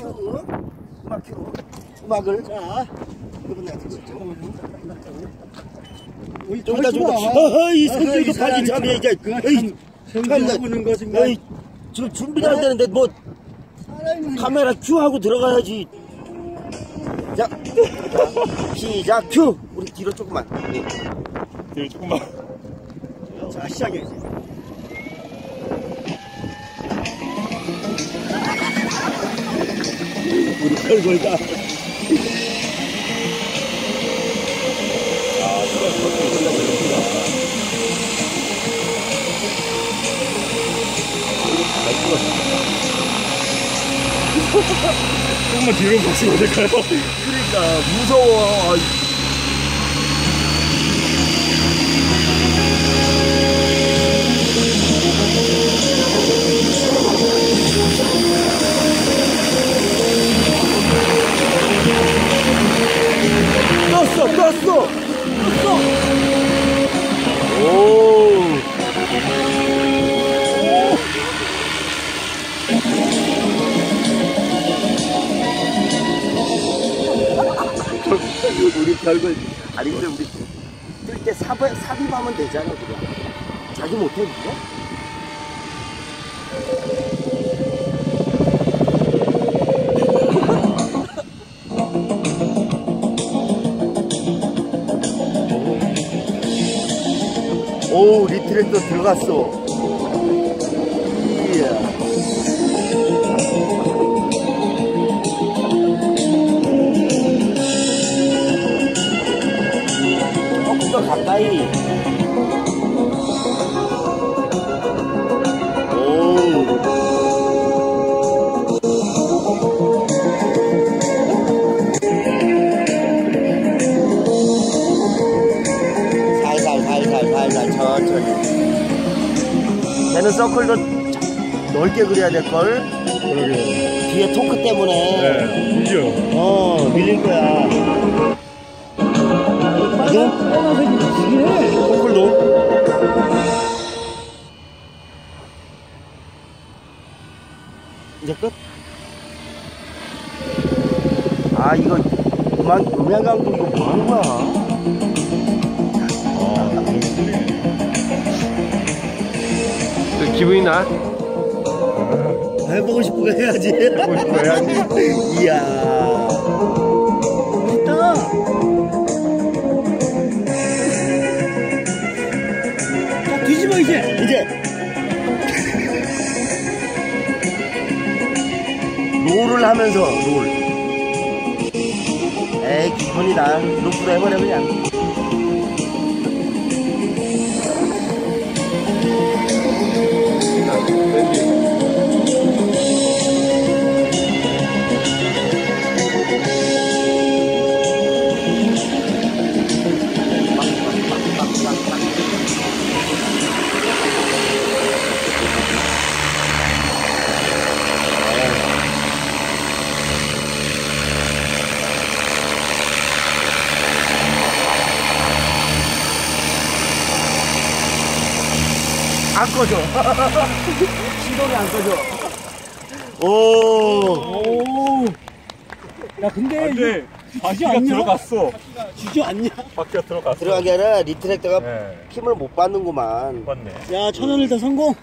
음악 큐. 음악 큐. 음악을. 자. 이건 내가 들었죠. 좀 이따 좀 이따. 어허, 이 성격이 빠진 참이야, 이제. 에이, 생각하고 있는 것인가? 지금 준비를 안 되는데, 뭐, 카메라 큐 하고 들어가야지. 자, 시작 큐. 우리 뒤로 조금만. 뒤로 조금만. 자, 시작해 이제. 우리 별걸다. 조금만 뒤로 가시면 안 될까요? 그러니까 무서워. 떴어, 떴어. 오. 우리 별걸 아니 근데 우리 뜰때 삽, 삽입하면 되잖아 그냥 자기 못해 그거? 오 리트렉터 들어갔어 천천히. 걔는 서클도 넓게 그려야 될 걸? 그러게요. 뒤에 토크 때문에. 네. 어, 밀릴 거야. 이거? 빨간색이 지기네. 토클도? 이제 끝? 아, 이거 음악, 음향 감독 이거 뭐 하는 거야? 기분이 나? 해보고 싶은 거 해야지. 하고 싶어 해야지. 이야. 멋있다. 자, 뒤집어, 이제. 이제. 롤을 하면서, 롤. 에이, 기분이다. 루프로 해버려, 그냥. 안 꺼져. 시동이 안 꺼져. 오. 오. 야, 근데 근데 바퀴가 않냐? 들어갔어. 주지 않냐? 바퀴가 들어갔어. 들어가게 아니라 리트렉터가 네. 힘을 못 받는구만. 맞네. 야, 천원 일단 성공.